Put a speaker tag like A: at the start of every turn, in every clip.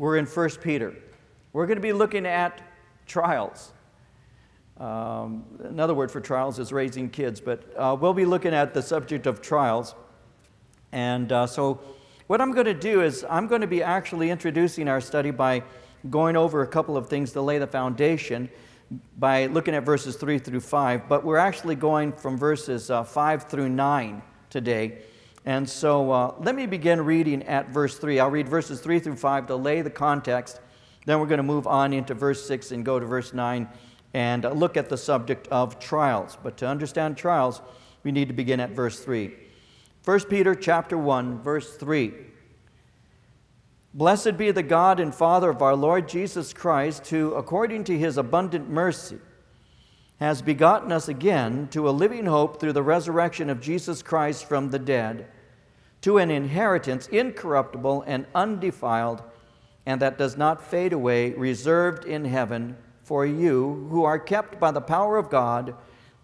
A: we're in 1 Peter. We're going to be looking at trials. Um, another word for trials is raising kids, but uh, we'll be looking at the subject of trials. And uh, so, what I'm going to do is, I'm going to be actually introducing our study by going over a couple of things to lay the foundation by looking at verses 3 through 5. But we're actually going from verses uh, 5 through 9 today. And so uh, let me begin reading at verse 3. I'll read verses 3 through 5 to lay the context. Then we're going to move on into verse 6 and go to verse 9 and look at the subject of trials. But to understand trials, we need to begin at verse 3. 1 Peter chapter 1 verse 3. Blessed be the God and Father of our Lord Jesus Christ, who according to his abundant mercy has begotten us again to a living hope through the resurrection of Jesus Christ from the dead, to an inheritance incorruptible and undefiled, and that does not fade away, reserved in heaven for you who are kept by the power of God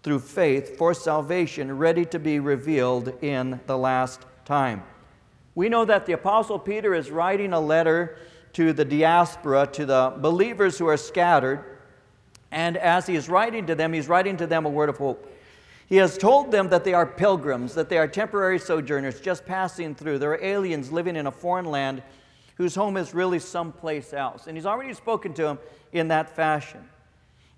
A: through faith for salvation, ready to be revealed in the last time. We know that the Apostle Peter is writing a letter to the diaspora, to the believers who are scattered. And as he is writing to them, he's writing to them a word of hope. He has told them that they are pilgrims, that they are temporary sojourners just passing through. They're aliens living in a foreign land whose home is really someplace else. And he's already spoken to them in that fashion.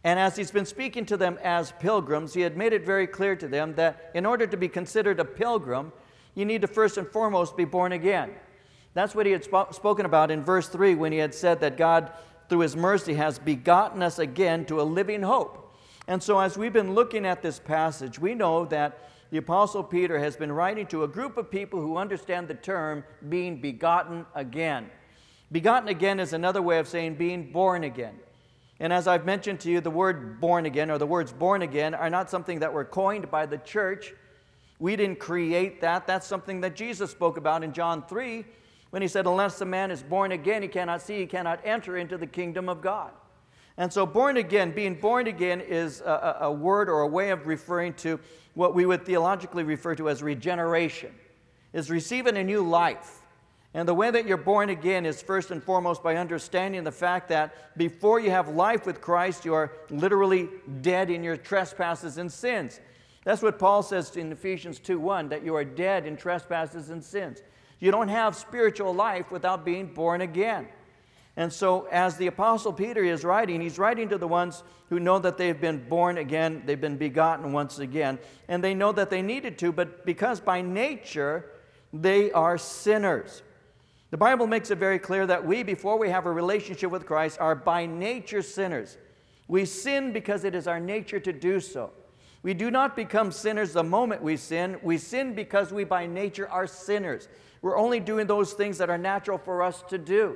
A: And as he's been speaking to them as pilgrims, he had made it very clear to them that in order to be considered a pilgrim, you need to first and foremost be born again. That's what he had sp- spoken about in verse 3 when he had said that God, through his mercy, has begotten us again to a living hope. And so, as we've been looking at this passage, we know that the Apostle Peter has been writing to a group of people who understand the term being begotten again. Begotten again is another way of saying being born again. And as I've mentioned to you, the word born again or the words born again are not something that were coined by the church. We didn't create that. That's something that Jesus spoke about in John 3 when he said, Unless a man is born again, he cannot see, he cannot enter into the kingdom of God. And so, born again, being born again is a, a, word or a way of referring to what we would theologically refer to as regeneration, is receiving a new life. And the way that you're born again is first and foremost by understanding the fact that before you have life with Christ, you are literally dead in your trespasses and sins. That's what Paul says in Ephesians 2:1 that you are dead in trespasses and sins. You don't have spiritual life without being born again. And so, as the Apostle Peter is writing, he's writing to the ones who know that they've been born again, they've been begotten once again, and they know that they needed to, but because by nature they are sinners. The Bible makes it very clear that we, before we have a relationship with Christ, are by nature sinners. We sin because it is our nature to do so. We do not become sinners the moment we sin. We sin because we, by nature, are sinners. We're only doing those things that are natural for us to do.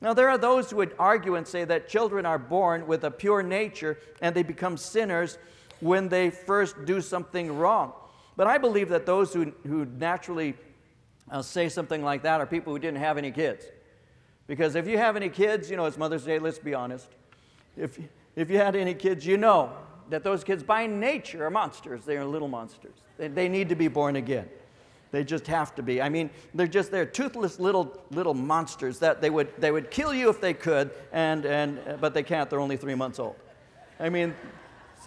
A: Now, there are those who would argue and say that children are born with a pure nature and they become sinners when they first do something wrong. But I believe that those who, who naturally I'll say something like that are people who didn't have any kids. Because if you have any kids, you know, it's Mother's Day, let's be honest. If, if you had any kids, you know that those kids by nature are monsters. They are little monsters. They, they need to be born again. They just have to be. I mean, they're just they're toothless little little monsters that they would they would kill you if they could, and and but they can't. They're only three months old. I mean,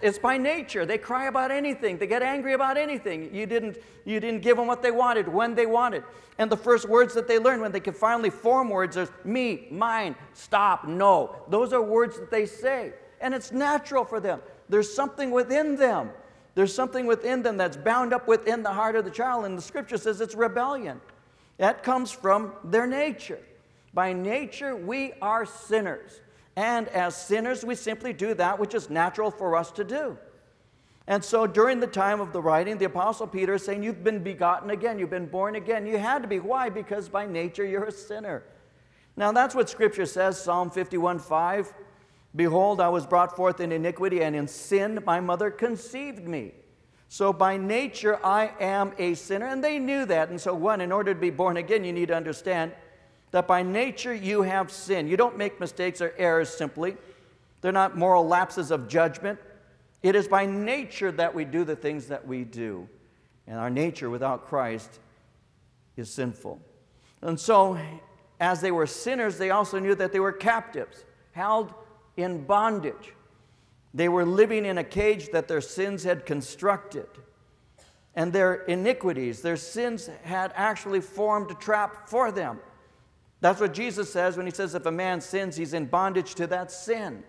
A: it's by nature. They cry about anything. They get angry about anything. You didn't, you didn't give them what they wanted when they wanted. And the first words that they learn when they can finally form words are me, mine, stop, no. Those are words that they say. And it's natural for them. There's something within them. There's something within them that's bound up within the heart of the child. And the scripture says it's rebellion. That comes from their nature. By nature, we are sinners. And as sinners, we simply do that which is natural for us to do. And so during the time of the writing, the Apostle Peter is saying, You've been begotten again, you've been born again. You had to be. Why? Because by nature you're a sinner. Now that's what Scripture says, Psalm 51 5. Behold, I was brought forth in iniquity, and in sin my mother conceived me. So by nature I am a sinner. And they knew that. And so, one, in order to be born again, you need to understand that by nature you have sin. You don't make mistakes or errors simply, they're not moral lapses of judgment. It is by nature that we do the things that we do. And our nature without Christ is sinful. And so as they were sinners, they also knew that they were captives, held in bondage. They were living in a cage that their sins had constructed. And their iniquities, their sins had actually formed a trap for them. That's what Jesus says when he says if a man sins, he's in bondage to that sin.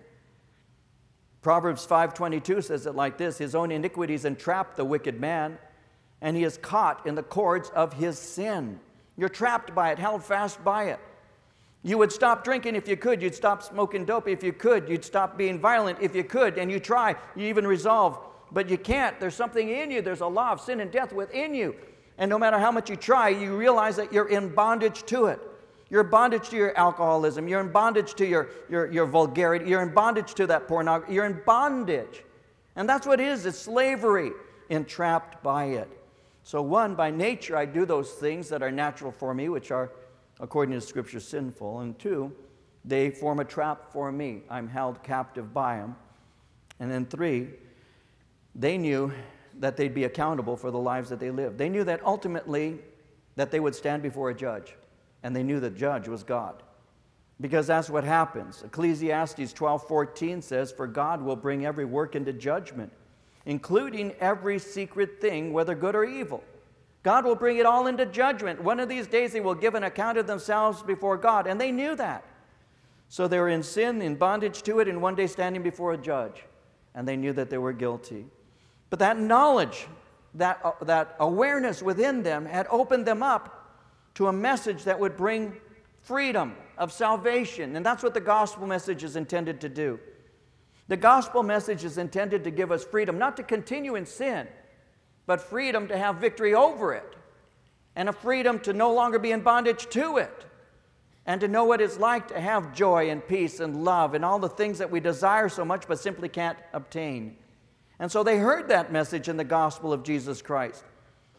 A: Proverbs 5:22 says it like this, his own iniquities entrap the wicked man, and he is caught in the cords of his sin. You're trapped by it, held fast by it. You would stop drinking if you could. You'd stop smoking dope if you could. You'd stop being violent if you could. And you try, you even resolve, but you can't. There's something in you. There's a law of sin and death within you. And no matter how much you try, you realize that you're in bondage to it. You're in bondage to your alcoholism. You're in bondage to your, your, your vulgarity. You're in bondage to that pornography. You're in bondage. And that's what it is it's slavery, entrapped by it. So, one, by nature, I do those things that are natural for me, which are, according to Scripture, sinful. And two, they form a trap for me. I'm held captive by them. And then three, they knew that they'd be accountable for the lives that they lived. They knew that ultimately that they would stand before a judge and they knew the judge was God. Because that's what happens. Ecclesiastes 12:14 says, "For God will bring every work into judgment, including every secret thing, whether good or evil." God will bring it all into judgment. One of these days they will give an account of themselves before God, and they knew that. So they were in sin, in bondage to it, and one day standing before a judge, and they knew that they were guilty. But that knowledge, that, uh, that awareness within them had opened them up to a message that would bring freedom of salvation. And that's what the gospel message is intended to do. The gospel message is intended to give us freedom, not to continue in sin, but freedom to have victory over it, and a freedom to no longer be in bondage to it, and to know what it's like to have joy and peace and love and all the things that we desire so much but simply can't obtain. And so they heard that message in the gospel of Jesus Christ.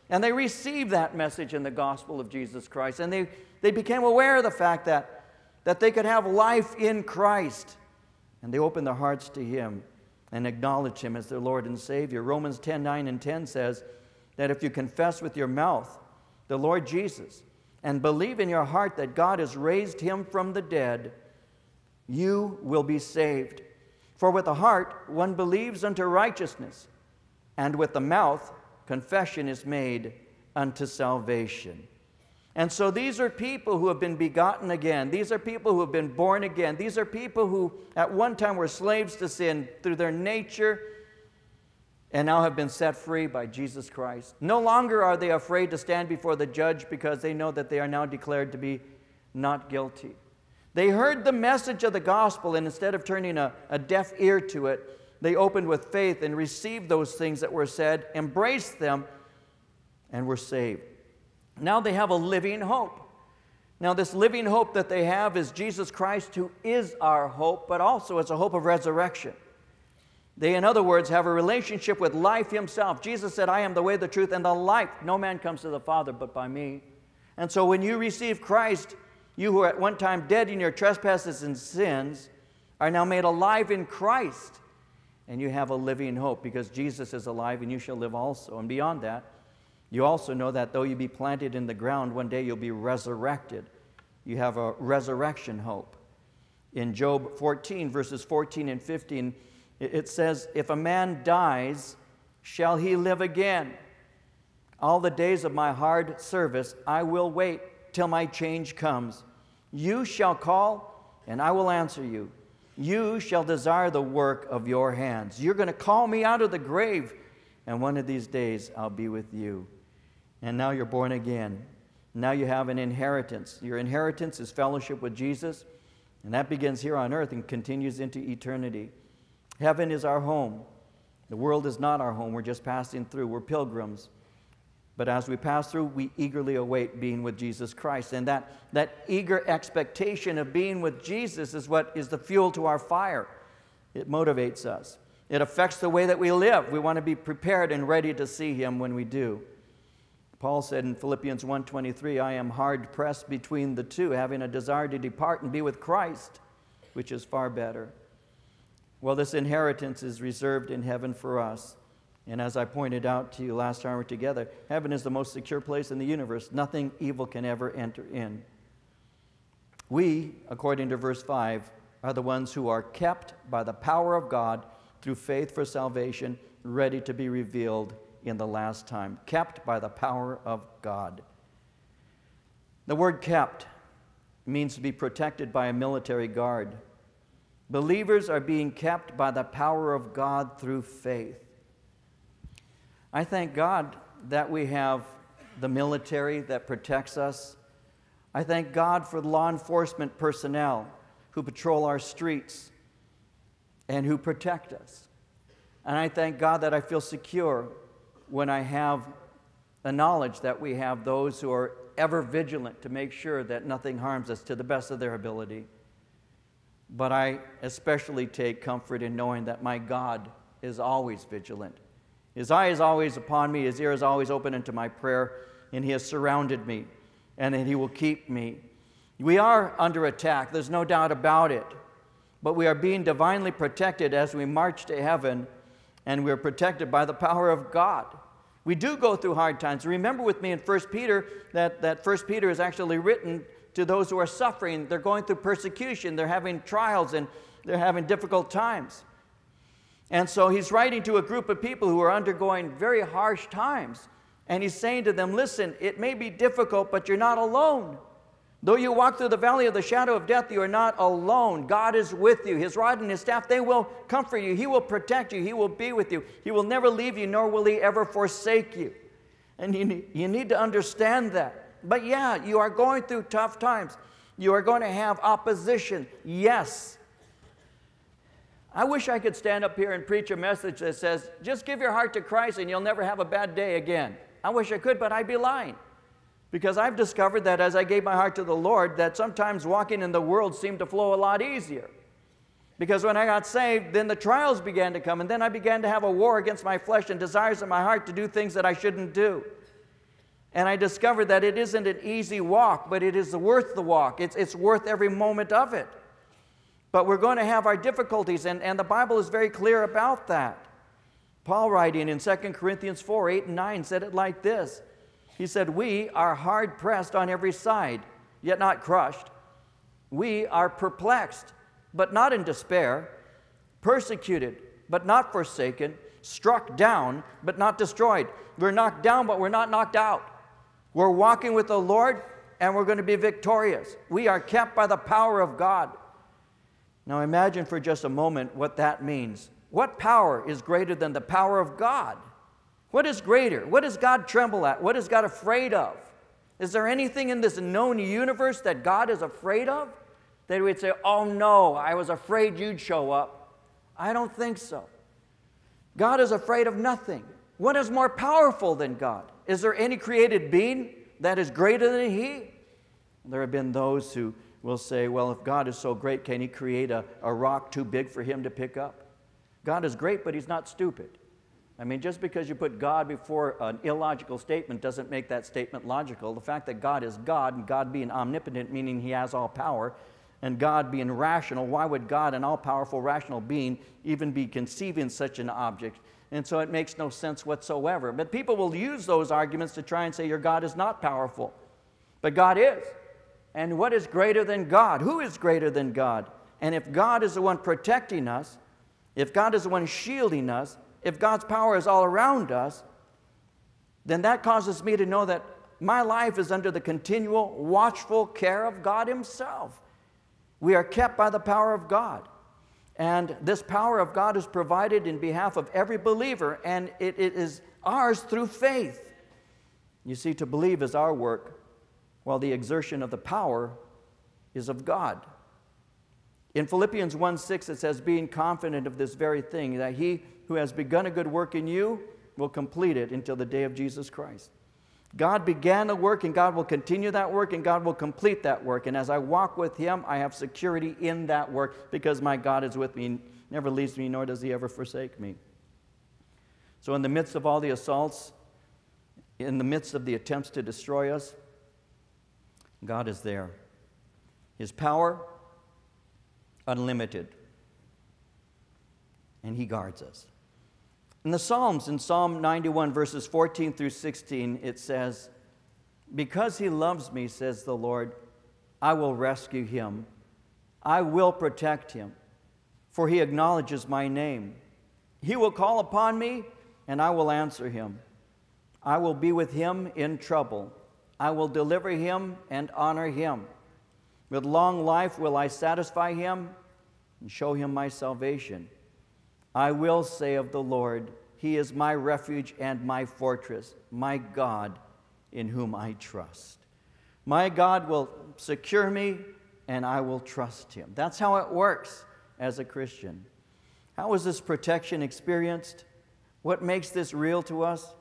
A: And they received that message in the gospel of Jesus Christ. And they, they became aware of the fact that, that they could have life in Christ. And they opened their hearts to Him and acknowledge Him as their Lord and Savior. Romans 10 9 and 10 says that if you confess with your mouth the Lord Jesus and believe in your heart that God has raised Him from the dead, you will be saved. For with the heart one believes unto righteousness, and with the mouth confession is made unto salvation. And so these are people who have been begotten again. These are people who have been born again. These are people who at one time were slaves to sin through their nature and now have been set free by Jesus Christ. No longer are they afraid to stand before the judge because they know that they are now declared to be not guilty. They heard the message of the gospel, and instead of turning a, a deaf ear to it, they opened with faith and received those things that were said, embraced them, and were saved. Now they have a living hope. Now, this living hope that they have is Jesus Christ, who is our hope, but also it's a hope of resurrection. They, in other words, have a relationship with life Himself. Jesus said, I am the way, the truth, and the life. No man comes to the Father but by me. And so when you receive Christ, you who were at one time dead in your trespasses and sins are now made alive in Christ and you have a living hope because Jesus is alive and you shall live also. And beyond that, you also know that though you be planted in the ground, one day you'll be resurrected. You have a resurrection hope. In Job 14, verses 14 and 15, it says, If a man dies, shall he live again? All the days of my hard service, I will wait till my change comes. You shall call, and I will answer you. You shall desire the work of your hands. You're going to call me out of the grave, and one of these days I'll be with you. And now you're born again. Now you have an inheritance. Your inheritance is fellowship with Jesus, and that begins here on earth and continues into eternity. Heaven is our home. The world is not our home. We're just passing through. We're pilgrims. But as we pass through, we eagerly await being with Jesus Christ. And that, that eager expectation of being with Jesus is what is the fuel to our fire. It motivates us, it affects the way that we live. We want to be prepared and ready to see Him when we do. Paul said in Philippians 1:23, I am hard pressed between the two, having a desire to depart and be with Christ, which is far better. Well, this inheritance is reserved in heaven for us. And as I pointed out to you last time we were together, heaven is the most secure place in the universe. Nothing evil can ever enter in. We, according to verse 5, are the ones who are kept by the power of God through faith for salvation, ready to be revealed in the last time. Kept by the power of God. The word kept means to be protected by a military guard. Believers are being kept by the power of God through faith. I thank God that we have the military that protects us. I thank God for the law enforcement personnel who patrol our streets and who protect us. And I thank God that I feel secure when I have a knowledge that we have those who are ever vigilant to make sure that nothing harms us to the best of their ability. But I especially take comfort in knowing that my God is always vigilant. His eye is always upon me, his ear is always open into my prayer, and he has surrounded me, and that he will keep me. We are under attack, there's no doubt about it, but we are being divinely protected as we march to heaven, and we are protected by the power of God. We do go through hard times. Remember with me in 1 Peter that, that 1 Peter is actually written to those who are suffering. They're going through persecution, they're having trials, and they're having difficult times. And so he's writing to a group of people who are undergoing very harsh times. And he's saying to them, Listen, it may be difficult, but you're not alone. Though you walk through the valley of the shadow of death, you are not alone. God is with you. His rod and his staff, they will comfort you. He will protect you. He will be with you. He will never leave you, nor will he ever forsake you. And you, you need to understand that. But yeah, you are going through tough times. You are going to have opposition. Yes. I wish I could stand up here and preach a message that says, just give your heart to Christ and you'll never have a bad day again. I wish I could, but I'd be lying. Because I've discovered that as I gave my heart to the Lord, that sometimes walking in the world seemed to flow a lot easier. Because when I got saved, then the trials began to come, and then I began to have a war against my flesh and desires in my heart to do things that I shouldn't do. And I discovered that it isn't an easy walk, but it is worth the walk. It's, it's worth every moment of it. But we're going to have our difficulties, and, and the Bible is very clear about that. Paul, writing in 2 Corinthians 4 8 and 9, said it like this he said, We are hard pressed on every side, yet not crushed. We are perplexed, but not in despair, persecuted, but not forsaken, struck down, but not destroyed. We're knocked down, but we're not knocked out. We're walking with the Lord, and we're going to be victorious. We are kept by the power of God. Now imagine for just a moment what that means. What power is greater than the power of God? What is greater? What does God tremble at? What is God afraid of? Is there anything in this known universe that God is afraid of? That would say, Oh no, I was afraid you'd show up. I don't think so. God is afraid of nothing. What is more powerful than God? Is there any created being that is greater than He? There have been those who will say, Well, if God is so great, can He create a, a rock too big for Him to pick up? God is great, but He's not stupid. I mean, just because you put God before an illogical statement doesn't make that statement logical. The fact that God is God, and God being omnipotent, meaning He has all power, and God being rational, why would God, an all powerful, rational being, even be conceiving such an object? And so it makes no sense whatsoever. But people will use those arguments to try and say your God is not powerful. But God is. And what is greater than God? Who is greater than God? And if God is the one protecting us, if God is the one shielding us, if God's power is all around us, then that causes me to know that my life is under the continual watchful care of God Himself. We are kept by the power of God. And this power of God is provided in behalf of every believer, and it, it is ours through faith. You see, to believe is our work, while the exertion of the power is of God. In Philippians 1 6, it says, Being confident of this very thing, that he who has begun a good work in you will complete it until the day of Jesus Christ. God began a work and God will continue that work and God will complete that work. And as I walk with Him, I have security in that work because my God is with me, never leaves me, nor does He ever forsake me. So, in the midst of all the assaults, in the midst of the attempts to destroy us, God is there. His power, unlimited. And He guards us. In the Psalms, in Psalm 91, verses 14 through 16, it says, Because he loves me, says the Lord, I will rescue him. I will protect him, for he acknowledges my name. He will call upon me, and I will answer him. I will be with him in trouble. I will deliver him and honor him. With long life will I satisfy him and show him my salvation. I will say of the Lord, He is my refuge and my fortress, my God in whom I trust. My God will secure me and I will trust him. That's how it works as a Christian. How is this protection experienced? What makes this real to us?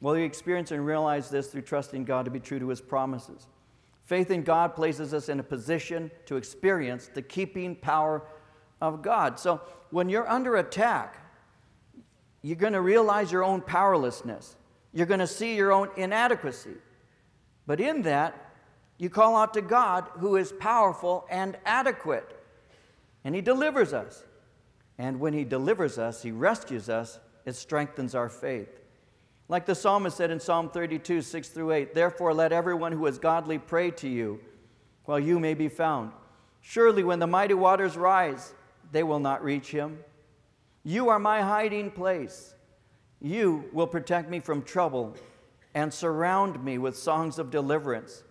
A: Well, you experience and realize this through trusting God to be true to his promises. Faith in God places us in a position to experience the keeping power of God. So when you're under attack, you're going to realize your own powerlessness. You're going to see your own inadequacy. But in that, you call out to God who is powerful and adequate. And He delivers us. And when He delivers us, He rescues us, it strengthens our faith. Like the psalmist said in Psalm 32, 6 through 8, Therefore let everyone who is godly pray to you while you may be found. Surely when the mighty waters rise, they will not reach him. You are my hiding place. You will protect me from trouble and surround me with songs of deliverance.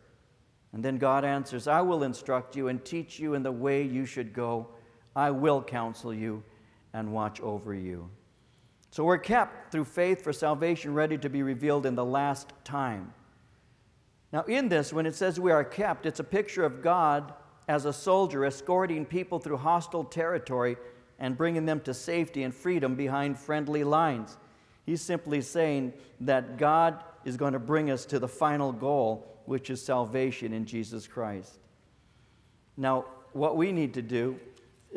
A: And then God answers, I will instruct you and teach you in the way you should go. I will counsel you and watch over you. So we're kept through faith for salvation, ready to be revealed in the last time. Now, in this, when it says we are kept, it's a picture of God as a soldier escorting people through hostile territory and bringing them to safety and freedom behind friendly lines. He's simply saying that God is going to bring us to the final goal, which is salvation in Jesus Christ. Now, what we need to do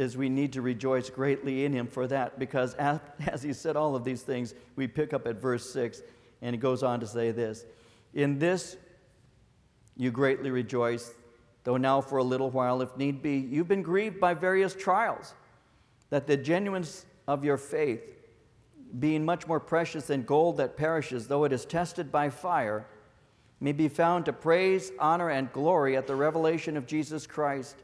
A: is we need to rejoice greatly in Him for that, because as, as He said all of these things, we pick up at verse 6, and He goes on to say this In this you greatly rejoice, though now for a little while, if need be, you've been grieved by various trials, that the genuineness of your faith, being much more precious than gold that perishes, though it is tested by fire, may be found to praise, honor, and glory at the revelation of Jesus Christ,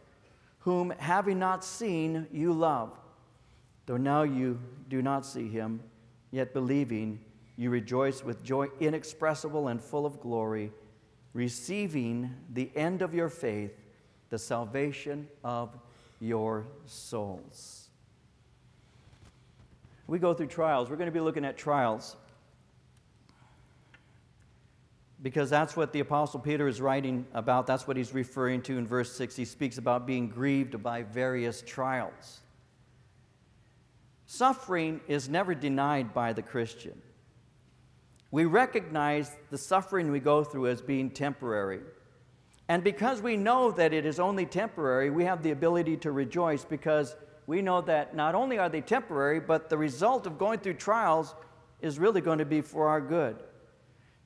A: whom, having not seen, you love. Though now you do not see him, yet believing, you rejoice with joy inexpressible and full of glory, receiving the end of your faith, the salvation of your souls we go through trials. We're going to be looking at trials because that's what the Apostle Peter is writing about. That's what he's referring to in verse 6. He speaks about being grieved by various trials. Suffering is never denied by the Christian. We recognize the suffering we go through as being temporary. And because we know that it is only temporary, we have the ability to rejoice because we know that not only are they temporary, but the result of going through trials is really going to be for our good.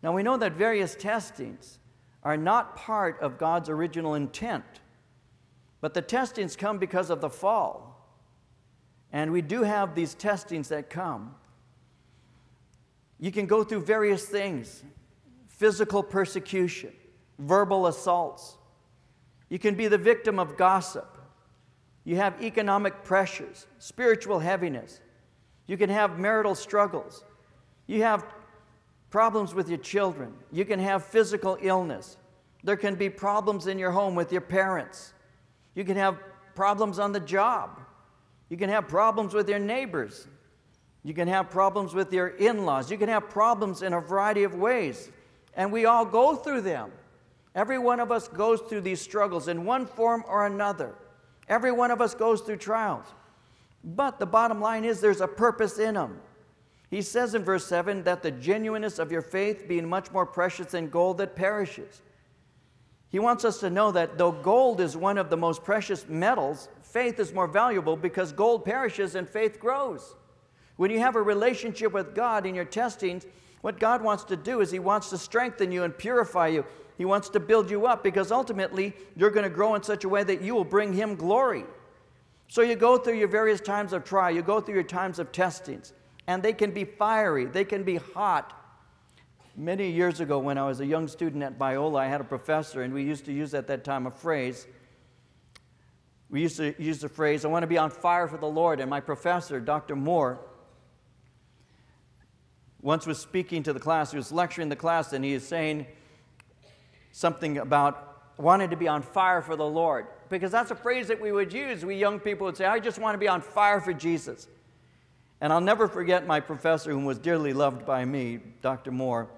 A: Now, we know that various testings are not part of God's original intent, but the testings come because of the fall. And we do have these testings that come. You can go through various things physical persecution, verbal assaults. You can be the victim of gossip. You have economic pressures, spiritual heaviness. You can have marital struggles. You have problems with your children. You can have physical illness. There can be problems in your home with your parents. You can have problems on the job. You can have problems with your neighbors. You can have problems with your in laws. You can have problems in a variety of ways. And we all go through them. Every one of us goes through these struggles in one form or another. Every one of us goes through trials. But the bottom line is there's a purpose in them. He says in verse 7 that the genuineness of your faith being much more precious than gold that perishes. He wants us to know that though gold is one of the most precious metals, faith is more valuable because gold perishes and faith grows. When you have a relationship with God in your testings, what God wants to do is He wants to strengthen you and purify you. He wants to build you up because ultimately you're going to grow in such a way that you will bring Him glory. So you go through your various times of trial, you go through your times of testings, and they can be fiery, they can be hot. Many years ago, when I was a young student at Biola, I had a professor, and we used to use at that time a phrase we used to use the phrase, I want to be on fire for the Lord. And my professor, Dr. Moore, once was speaking to the class, he was lecturing the class, and he is saying something about wanting to be on fire for the Lord. Because that's a phrase that we would use. We young people would say, I just want to be on fire for Jesus. And I'll never forget my professor, who was dearly loved by me, Dr. Moore.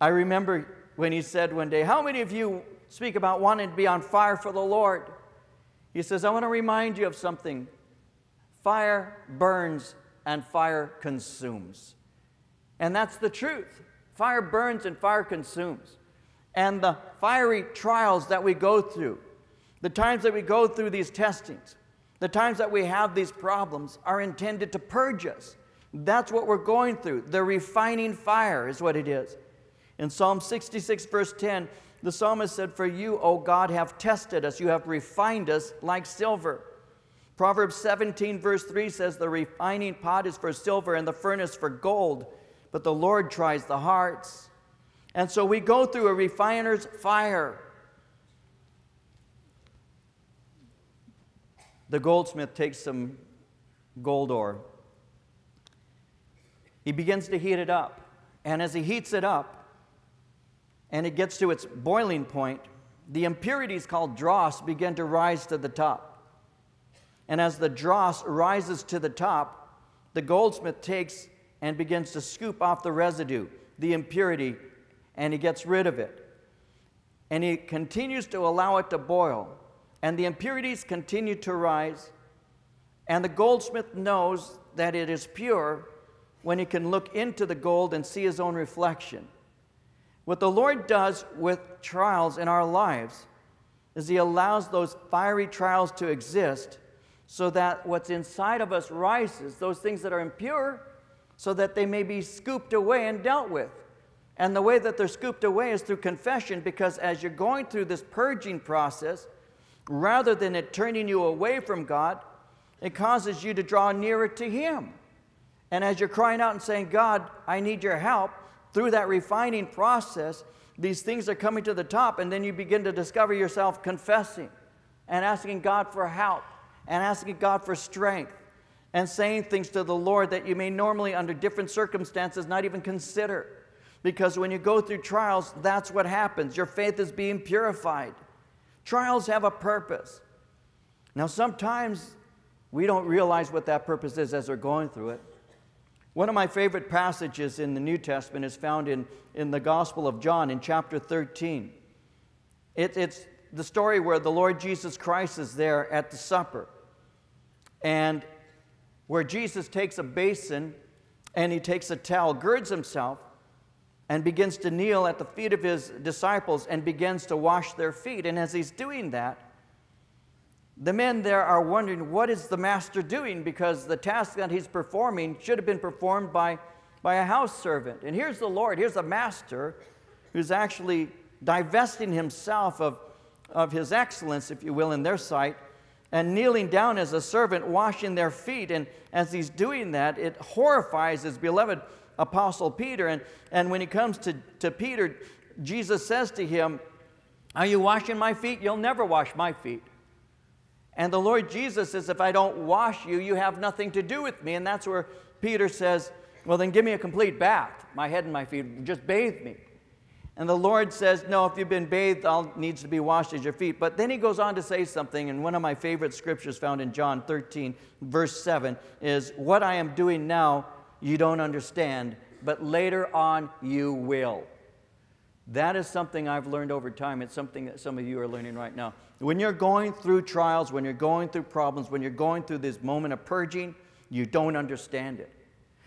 A: I remember when he said one day, How many of you speak about wanting to be on fire for the Lord? He says, I want to remind you of something fire burns and fire consumes. And that's the truth. Fire burns and fire consumes. And the fiery trials that we go through, the times that we go through these testings, the times that we have these problems are intended to purge us. That's what we're going through. The refining fire is what it is. In Psalm 66, verse 10, the psalmist said, For you, O God, have tested us, you have refined us like silver. Proverbs 17, verse 3 says, The refining pot is for silver and the furnace for gold, but the Lord tries the hearts. And so we go through a refiner's fire. The goldsmith takes some gold ore. He begins to heat it up. And as he heats it up, and it gets to its boiling point, the impurities called dross begin to rise to the top. And as the dross rises to the top, the goldsmith takes and begins to scoop off the residue, the impurity, and he gets rid of it. And he continues to allow it to boil, and the impurities continue to rise. And the goldsmith knows that it is pure when he can look into the gold and see his own reflection. What the Lord does with trials in our lives is He allows those fiery trials to exist so that what's inside of us rises, those things that are impure, so that they may be scooped away and dealt with. And the way that they're scooped away is through confession, because as you're going through this purging process, rather than it turning you away from God, it causes you to draw nearer to Him. And as you're crying out and saying, God, I need your help, through that refining process, these things are coming to the top, and then you begin to discover yourself confessing and asking God for help and asking God for strength and saying things to the Lord that you may normally, under different circumstances, not even consider. Because when you go through trials, that's what happens. Your faith is being purified. Trials have a purpose. Now, sometimes we don't realize what that purpose is as we're going through it. One of my favorite passages in the New Testament is found in, in the Gospel of John in chapter 13. It, it's the story where the Lord Jesus Christ is there at the supper, and where Jesus takes a basin and he takes a towel, girds himself, and begins to kneel at the feet of his disciples and begins to wash their feet. And as he's doing that, the men there are wondering, what is the master doing? Because the task that he's performing should have been performed by, by a house servant. And here's the Lord, here's a master who's actually divesting himself of, of his excellence, if you will, in their sight, and kneeling down as a servant, washing their feet. And as he's doing that, it horrifies his beloved apostle Peter. And, and when he comes to, to Peter, Jesus says to him, Are you washing my feet? You'll never wash my feet. And the Lord Jesus says, If I don't wash you, you have nothing to do with me. And that's where Peter says, Well, then give me a complete bath, my head and my feet. Just bathe me. And the Lord says, No, if you've been bathed, all needs to be washed is your feet. But then he goes on to say something, and one of my favorite scriptures found in John 13, verse 7, is What I am doing now, you don't understand, but later on you will. That is something I've learned over time. It's something that some of you are learning right now. When you're going through trials, when you're going through problems, when you're going through this moment of purging, you don't understand it.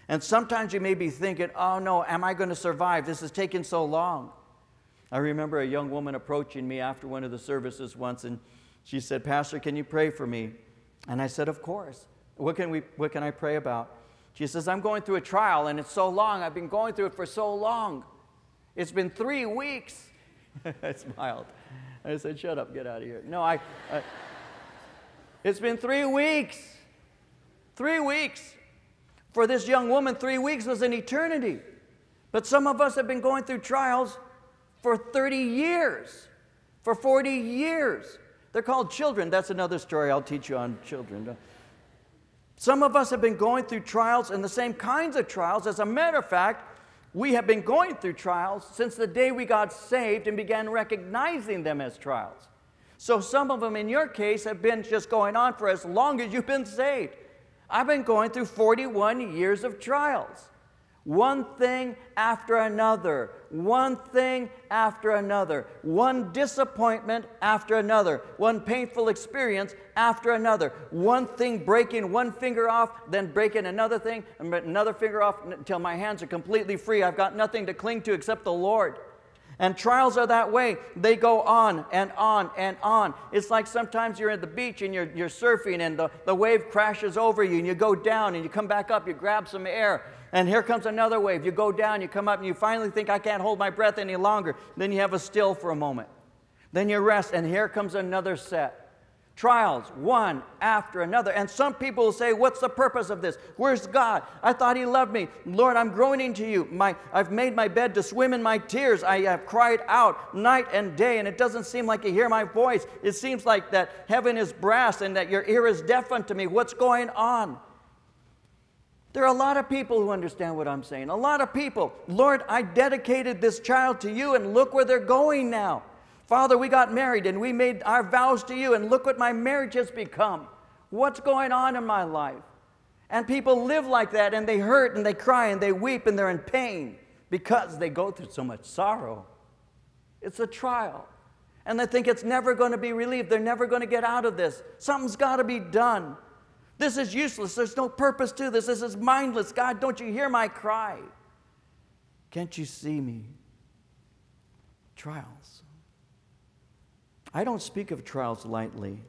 A: And sometimes you may be thinking, oh no, am I going to survive? This is taking so long. I remember a young woman approaching me after one of the services once, and she said, Pastor, can you pray for me? And I said, Of course. What can, we, what can I pray about? She says, I'm going through a trial, and it's so long. I've been going through it for so long. It's been three weeks. I smiled. I said, Shut up, get out of here. No, I, I it's been three weeks. Three weeks. For this young woman, three weeks was an eternity. But some of us have been going through trials for 30 years, for 40 years, They're called children. That's another story I'll teach you on children. Some of us have been going through trials and the same kinds of trials. As a matter of fact, we have been going through trials since the day we got saved and began recognizing them as trials. So some of them in your case have been just going on for as long as you've been saved. I've been going through 41 years of trials. One thing after another, one thing after another, one disappointment after another, one painful experience after another, one thing breaking one finger off, then breaking another thing, and another finger off until my hands are completely free. I've got nothing to cling to except the Lord. And trials are that way. They go on and on and on. It's like sometimes you're at the beach and you're, you're surfing and the, the wave crashes over you and you go down and you come back up, you grab some air. And here comes another wave. You go down, you come up, and you finally think, I can't hold my breath any longer. Then you have a still for a moment. Then you rest, and here comes another set. Trials, one after another. And some people will say, What's the purpose of this? Where's God? I thought He loved me. Lord, I'm groaning to you. My, I've made my bed to swim in my tears. I have cried out night and day, and it doesn't seem like you hear my voice. It seems like that heaven is brass and that your ear is deaf unto me. What's going on? There are a lot of people who understand what I'm saying. A lot of people. Lord, I dedicated this child to you, and look where they're going now. Father, we got married and we made our vows to you, and look what my marriage has become. What's going on in my life? And people live like that, and they hurt and they cry and they weep and they're in pain because they go through so much sorrow. It's a trial. And they think it's never going to be relieved. They're never going to get out of this. Something's got to be done. This is useless. There's no purpose to this. This is mindless. God, don't you hear my cry? Can't you see me? Trials. I don't speak of trials lightly.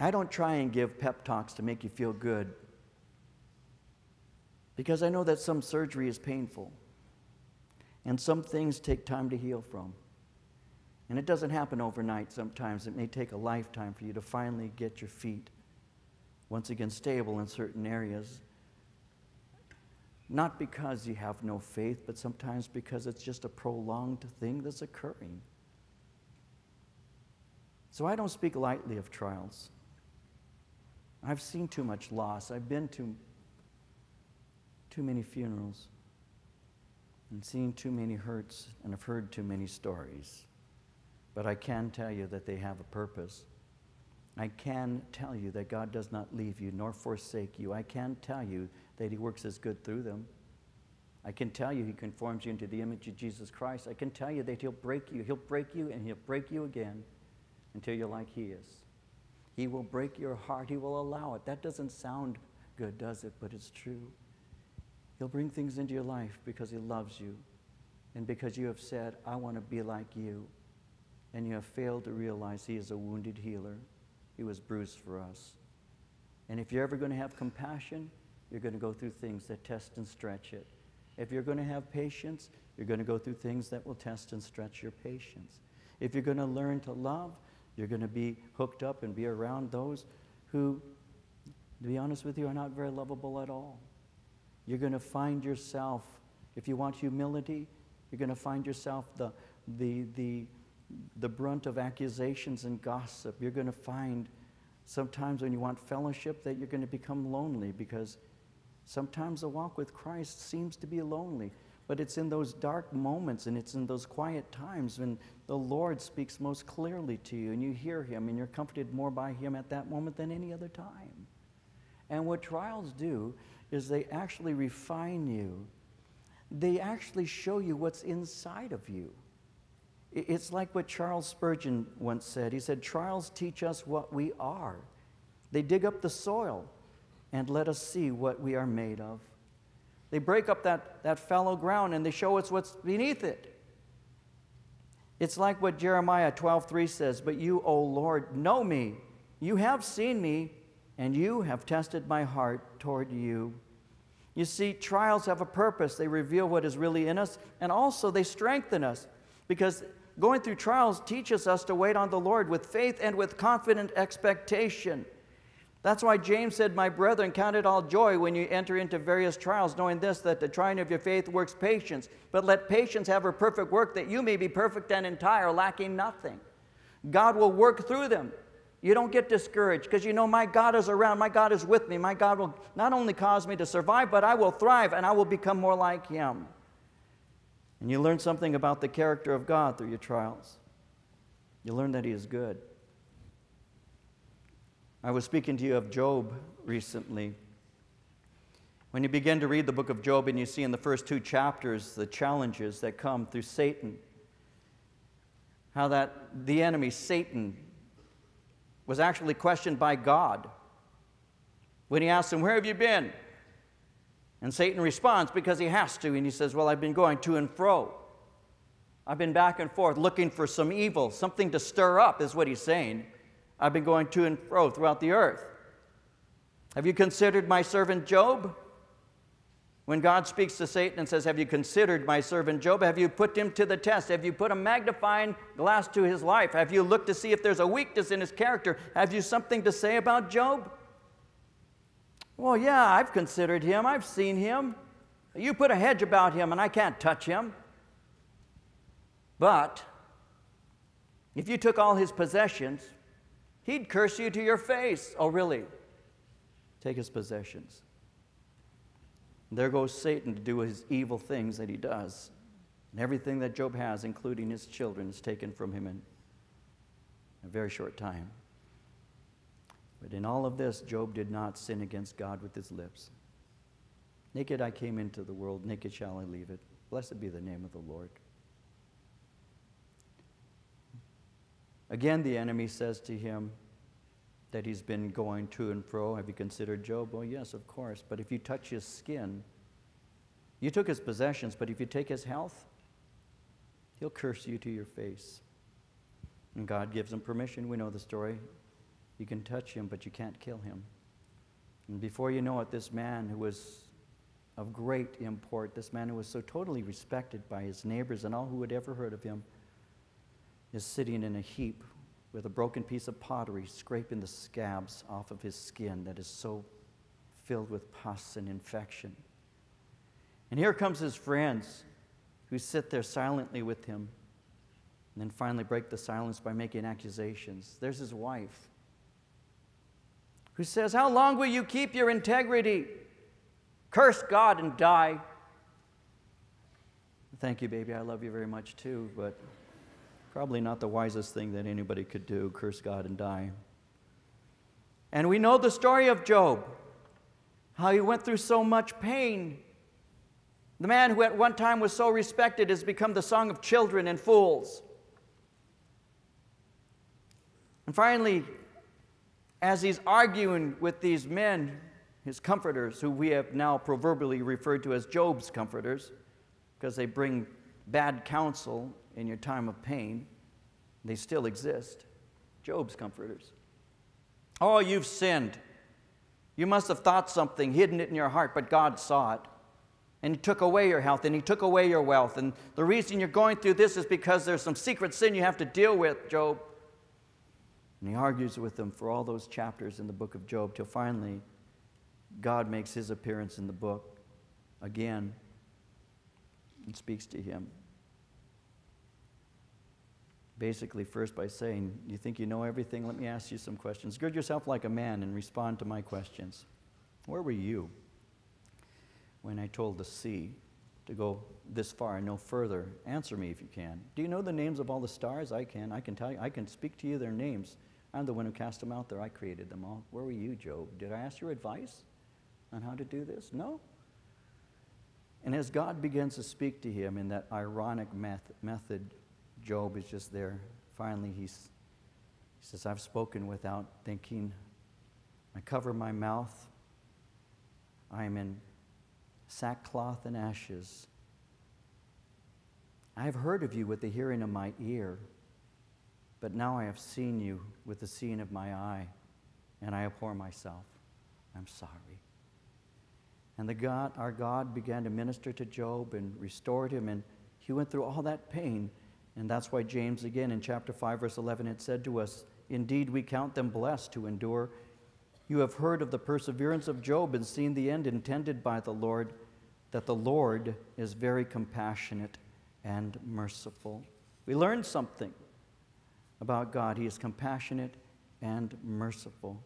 A: I don't try and give pep talks to make you feel good because I know that some surgery is painful and some things take time to heal from. And it doesn't happen overnight sometimes. It may take a lifetime for you to finally get your feet once again stable in certain areas. Not because you have no faith, but sometimes because it's just a prolonged thing that's occurring. So I don't speak lightly of trials. I've seen too much loss. I've been to too many funerals and seen too many hurts and have heard too many stories. But I can tell you that they have a purpose. I can tell you that God does not leave you nor forsake you. I can tell you that He works His good through them. I can tell you He conforms you into the image of Jesus Christ. I can tell you that He'll break you. He'll break you and He'll break you again until you're like He is. He will break your heart. He will allow it. That doesn't sound good, does it? But it's true. He'll bring things into your life because He loves you and because you have said, I want to be like you. And you have failed to realize He is a wounded healer. He was bruised for us. And if you're ever going to have compassion, you're going to go through things that test and stretch it. If you're going to have patience, you're going to go through things that will test and stretch your patience. If you're going to learn to love, you're going to be hooked up and be around those who, to be honest with you, are not very lovable at all. You're going to find yourself, if you want humility, you're going to find yourself the, the, the, the brunt of accusations and gossip. You're going to find sometimes when you want fellowship that you're going to become lonely because sometimes a walk with Christ seems to be lonely. But it's in those dark moments and it's in those quiet times when the Lord speaks most clearly to you and you hear Him and you're comforted more by Him at that moment than any other time. And what trials do is they actually refine you, they actually show you what's inside of you. It's like what Charles Spurgeon once said. He said, Trials teach us what we are. They dig up the soil and let us see what we are made of. They break up that, that fallow ground and they show us what's beneath it. It's like what Jeremiah 12:3 says, "But you, O Lord, know me. You have seen me, and you have tested my heart toward you." You see, trials have a purpose. They reveal what is really in us, and also they strengthen us because going through trials teaches us to wait on the Lord with faith and with confident expectation. That's why James said, My brethren, count it all joy when you enter into various trials, knowing this, that the trying of your faith works patience. But let patience have her perfect work, that you may be perfect and entire, lacking nothing. God will work through them. You don't get discouraged because you know my God is around, my God is with me, my God will not only cause me to survive, but I will thrive and I will become more like Him. And you learn something about the character of God through your trials. You learn that He is good. I was speaking to you of Job recently. When you begin to read the book of Job and you see in the first two chapters the challenges that come through Satan, how that the enemy, Satan, was actually questioned by God when he asked him, Where have you been? And Satan responds because he has to, and he says, Well, I've been going to and fro. I've been back and forth looking for some evil, something to stir up, is what he's saying. I've been going to and fro throughout the earth. Have you considered my servant Job? When God speaks to Satan and says, Have you considered my servant Job? Have you put him to the test? Have you put a magnifying glass to his life? Have you looked to see if there's a weakness in his character? Have you something to say about Job? Well, yeah, I've considered him, I've seen him. You put a hedge about him, and I can't touch him. But if you took all his possessions, he'd curse you to your face. Oh, really? Take his possessions. There goes Satan to do his evil things that he does. And everything that Job has, including his children, is taken from him in a very short time. But in all of this, Job did not sin against God with his lips. Naked I came into the world, naked shall I leave it. Blessed be the name of the Lord. Again, the enemy says to him that he's been going to and fro. Have you considered Job? Oh, yes, of course. But if you touch his skin, you took his possessions, but if you take his health, he'll curse you to your face. And God gives him permission. We know the story. You can touch him, but you can't kill him. And before you know it, this man who was of great import, this man who was so totally respected by his neighbors and all who had ever heard of him, is sitting in a heap with a broken piece of pottery, scraping the scabs off of his skin that is so filled with pus and infection. And here comes his friends who sit there silently with him and then finally break the silence by making accusations. There's his wife who says, How long will you keep your integrity? Curse God and die. Thank you, baby. I love you very much too, but Probably not the wisest thing that anybody could do curse God and die. And we know the story of Job, how he went through so much pain. The man who at one time was so respected has become the song of children and fools. And finally, as he's arguing with these men, his comforters, who we have now proverbially referred to as Job's comforters, because they bring bad counsel in your time of pain, they still exist. Job's comforters. Oh, you've sinned. You must have thought something, hidden it in your heart, but God saw it. And He took away your health and He took away your wealth. And the reason you're going through this is because there's some secret sin you have to deal with, Job. And he argues with them for all those chapters in the book of Job till finally God makes his appearance in the book again and speaks to him basically first by saying, You think you know everything? Let me ask you some questions. Gird yourself like a man and respond to my questions. Where were you when I told the sea to go this far and no further? Answer me if you can. Do you know the names of all the stars? I can. I can tell you, I can speak to you their names. I'm the one who cast them out there. I created them all. Where were you, Job? Did I ask your advice on how to do this? No. And as God begins to speak to him in that ironic method Job is just there. Finally, he's, he says, I've spoken without thinking. I cover my mouth. I am in sackcloth and ashes. I have heard of you with the hearing of my ear, but now I have seen you with the seeing of my eye, and I abhor myself. I'm sorry. And the God, our God began to minister to Job and restored him, and he went through all that pain. And that's why James, again in chapter 5, verse 11, it said to us, Indeed, we count them blessed who endure. You have heard of the perseverance of Job and seen the end intended by the Lord, that the Lord is very compassionate and merciful. We learned something about God. He is compassionate and merciful.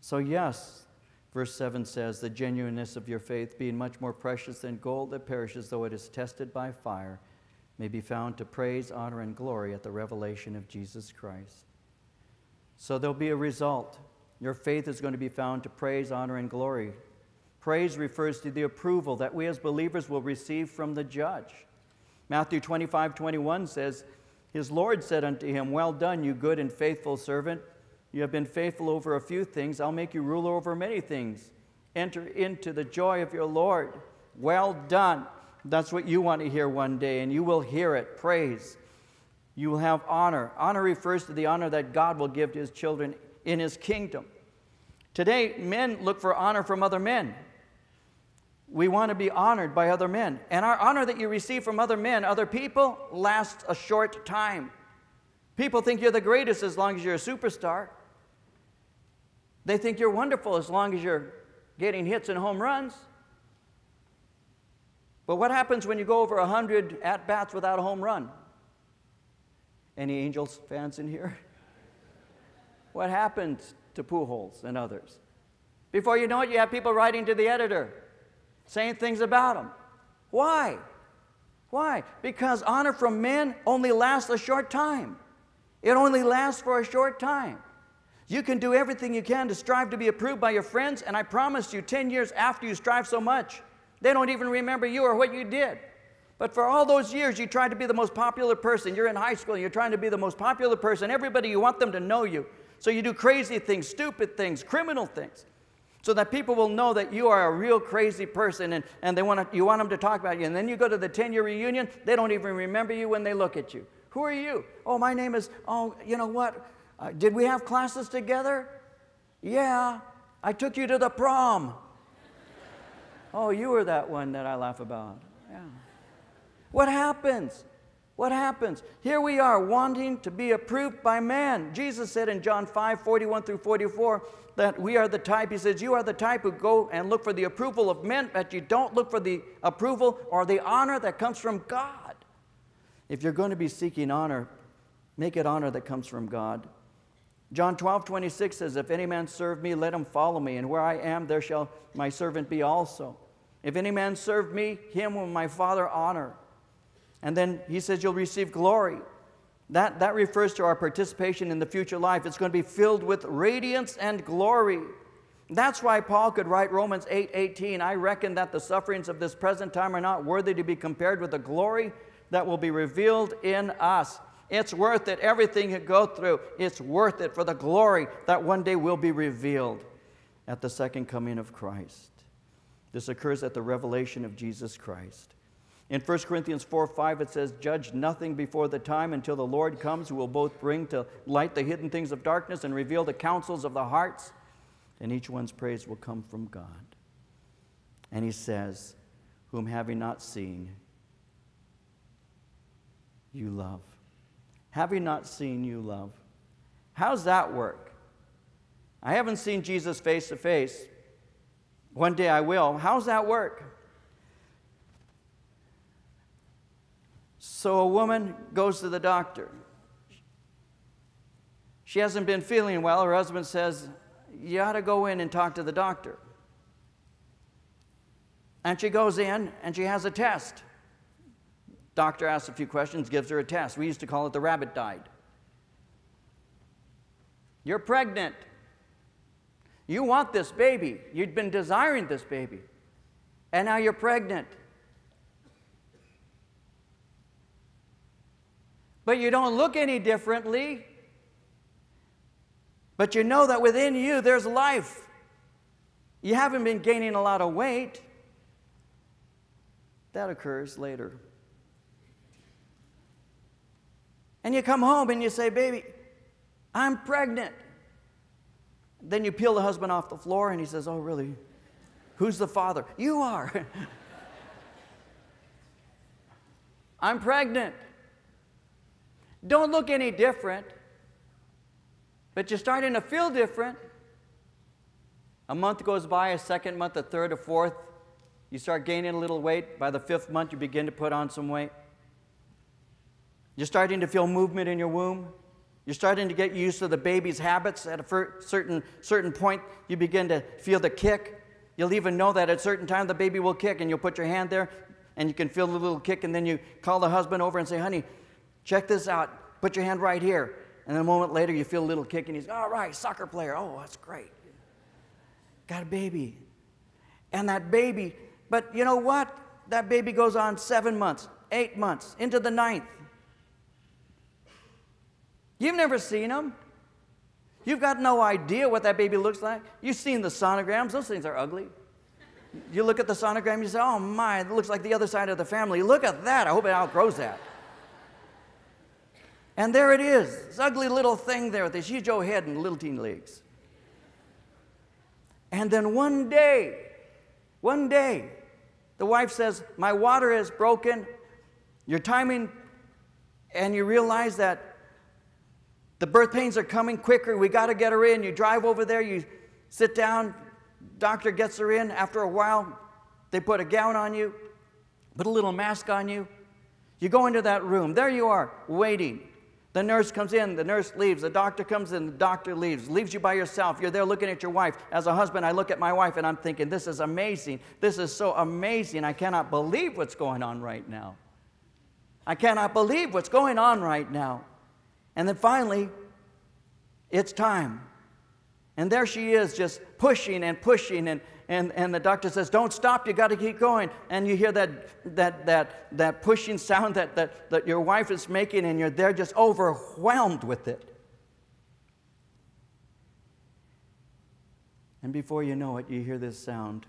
A: So, yes, verse 7 says, The genuineness of your faith, being much more precious than gold that perishes, though it is tested by fire, may be found to praise, honor, and glory at the revelation of Jesus Christ. So, there'll be a result. Your faith is going to be found to praise, honor, and glory. Praise refers to the approval that we as believers will receive from the judge. Matthew 25 21 says, His Lord said unto him, Well done, you good and faithful servant. You have been faithful over a few things. I'll make you ruler over many things. Enter into the joy of your Lord. Well done. That's what you want to hear one day, and you will hear it. Praise. You will have honor. Honor refers to the honor that God will give to his children in his kingdom. Today, men look for honor from other men. We want to be honored by other men. And our honor that you receive from other men, other people, lasts a short time. People think you're the greatest as long as you're a superstar. They think you're wonderful as long as you're getting hits and home runs. But what happens when you go over 100 at bats without a home run? Any Angels fans in here? What happens to Pujols and others? Before you know it, you have people writing to the editor saying things about them. Why? Why? Because honor from men only lasts a short time. It only lasts for a short time. You can do everything you can to strive to be approved by your friends, and I promise you, 10 years after you strive so much, they don't even remember you or what you did. But for all those years, you tried to be the most popular person. You're in high school, and you're trying to be the most popular person. Everybody, you want them to know you. So you do crazy things, stupid things, criminal things, so that people will know that you are a real crazy person and, and they want to, you want them to talk about you. And then you go to the 10 year reunion, they don't even remember you when they look at you. Who are you? Oh, my name is, oh, you know what? Uh, did we have classes together? Yeah, I took you to the prom. oh, you were that one that I laugh about. Yeah. What happens? What happens? Here we are wanting to be approved by man. Jesus said in John 5 41 through 44 that we are the type, he says, You are the type who go and look for the approval of men, but you don't look for the approval or the honor that comes from God. If you're going to be seeking honor, make it honor that comes from God. John 12, 26 says, If any man serve me, let him follow me, and where I am, there shall my servant be also. If any man serve me, him will my Father honor. And then he says, You'll receive glory. That, that refers to our participation in the future life. It's going to be filled with radiance and glory. That's why Paul could write Romans 8 18. I reckon that the sufferings of this present time are not worthy to be compared with the glory that will be revealed in us. It's worth it. Everything you go through, it's worth it for the glory that one day will be revealed at the second coming of Christ. This occurs at the revelation of Jesus Christ. In 1 Corinthians 4 5, it says, Judge nothing before the time until the Lord comes, who will both bring to light the hidden things of darkness and reveal the counsels of the hearts, and each one's praise will come from God. And he says, Whom having not seen, you love. Having not seen, you love. How's that work? I haven't seen Jesus face to face. One day I will. How's that work? So a woman goes to the doctor. She hasn't been feeling well. Her husband says, You ought to go in and talk to the doctor. And she goes in and she has a test. Doctor asks a few questions, gives her a test. We used to call it the rabbit died. You're pregnant. You want this baby. You'd been desiring this baby. And now you're pregnant. But you don't look any differently. But you know that within you there's life. You haven't been gaining a lot of weight. That occurs later. And you come home and you say, Baby, I'm pregnant. Then you peel the husband off the floor and he says, Oh, really? Who's the father? You are. I'm pregnant. Don't look any different, but you're starting to feel different. A month goes by, a second month, a third, a fourth. You start gaining a little weight. By the fifth month, you begin to put on some weight. You're starting to feel movement in your womb. You're starting to get used to the baby's habits. At a certain, certain point, you begin to feel the kick. You'll even know that at a certain time the baby will kick, and you'll put your hand there, and you can feel the little kick, and then you call the husband over and say, Honey, check this out. Put your hand right here. And then a moment later, you feel a little kick, and he's, All right, soccer player. Oh, that's great. Got a baby. And that baby, but you know what? That baby goes on seven months, eight months, into the ninth. You've never seen him. You've got no idea what that baby looks like. You've seen the sonograms, those things are ugly. You look at the sonogram, you say, oh my, it looks like the other side of the family. Look at that. I hope it outgrows that. And there it is, this ugly little thing there with this huge old head and little teeny legs. And then one day, one day, the wife says, My water is broken. You're timing, and you realize that the birth pains are coming quicker. We got to get her in. You drive over there, you sit down, doctor gets her in. After a while, they put a gown on you, put a little mask on you. You go into that room. There you are, waiting. The nurse comes in, the nurse leaves, the doctor comes in, the doctor leaves, leaves you by yourself. You're there looking at your wife. As a husband, I look at my wife and I'm thinking, this is amazing. This is so amazing. I cannot believe what's going on right now. I cannot believe what's going on right now. And then finally, it's time. And there she is, just pushing and pushing, and, and, and the doctor says, Don't stop, you got to keep going. And you hear that, that, that, that pushing sound that, that, that your wife is making, and you're there just overwhelmed with it. And before you know it, you hear this sound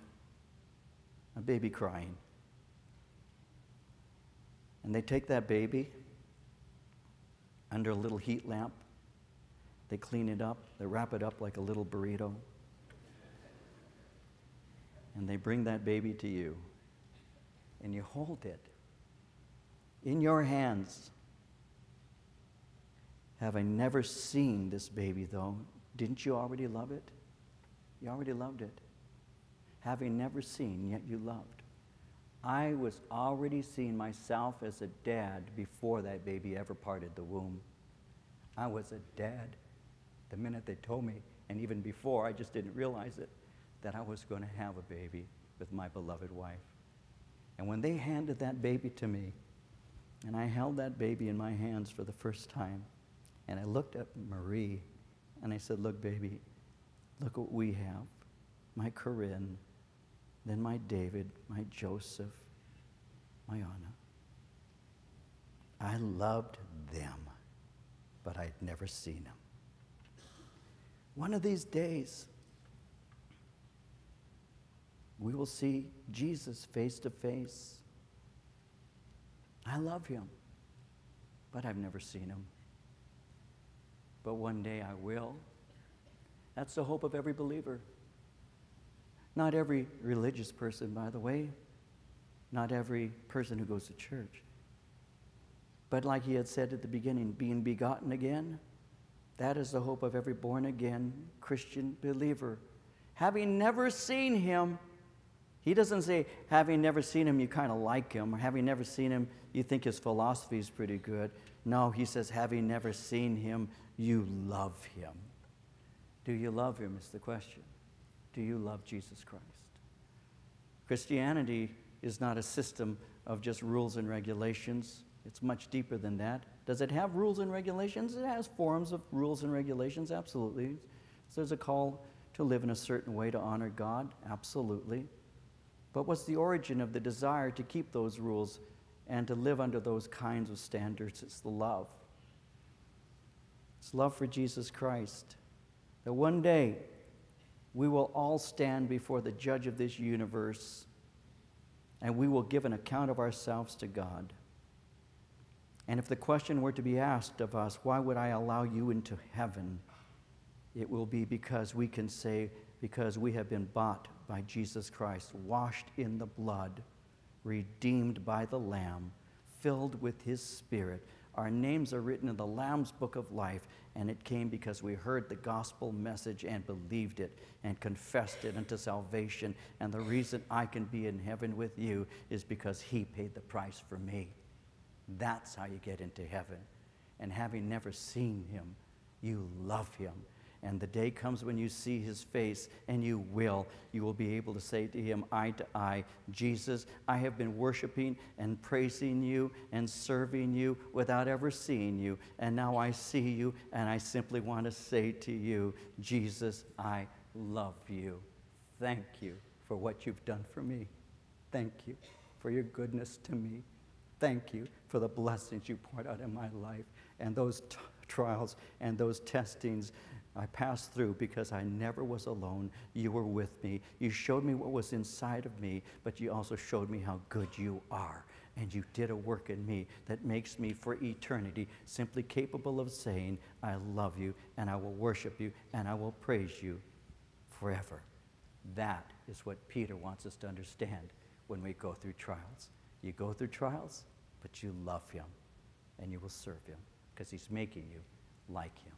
A: a baby crying. And they take that baby under a little heat lamp, they clean it up, they wrap it up like a little burrito and they bring that baby to you, and you hold it in your hands. Have I never seen this baby, though? Didn't you already love it? You already loved it. Having never seen, yet you loved. I was already seeing myself as a dad before that baby ever parted the womb. I was a dad the minute they told me, and even before, I just didn't realize it that I was going to have a baby with my beloved wife. And when they handed that baby to me, and I held that baby in my hands for the first time, and I looked at Marie, and I said, Look, baby, look what we have my Corinne, then my David, my Joseph, my Anna. I loved them, but I'd never seen them. One of these days, we will see Jesus face to face. I love him, but I've never seen him. But one day I will. That's the hope of every believer. Not every religious person, by the way, not every person who goes to church. But like he had said at the beginning, being begotten again, that is the hope of every born again Christian believer. Having never seen him, he doesn't say, having never seen him, you kind of like him, or having never seen him, you think his philosophy is pretty good. No, he says, having never seen him, you love him. Do you love him? Is the question. Do you love Jesus Christ? Christianity is not a system of just rules and regulations, it's much deeper than that. Does it have rules and regulations? It has forms of rules and regulations, absolutely. So there's a call to live in a certain way to honor God, absolutely. But what's the origin of the desire to keep those rules and to live under those kinds of standards? It's the love. It's love for Jesus Christ. That one day we will all stand before the judge of this universe and we will give an account of ourselves to God. And if the question were to be asked of us, why would I allow you into heaven? It will be because we can say, because we have been bought by Jesus Christ, washed in the blood, redeemed by the Lamb, filled with His Spirit. Our names are written in the Lamb's book of life, and it came because we heard the gospel message and believed it and confessed it unto salvation. And the reason I can be in heaven with you is because He paid the price for me. That's how you get into heaven. And having never seen Him, You love him. And the day comes when you see his face, and you will. You will be able to say to him, eye to eye, Jesus, I have been worshiping and praising you and serving you without ever seeing you. And now I see you, and I simply want to say to you, Jesus, I love you. Thank you for what you've done for me. Thank you for your goodness to me. Thank you for the blessings you poured out in my life and those trials and those testings I passed through because I never was alone. You were with me. You showed me what was inside of me, but you also showed me how good you are. And you did a work in me that makes me for eternity simply capable of saying, I love you and I will worship you and I will praise you forever. That is what Peter wants us to understand when we go through trials. You go through trials, but you love him and you will serve him because he's making you like him.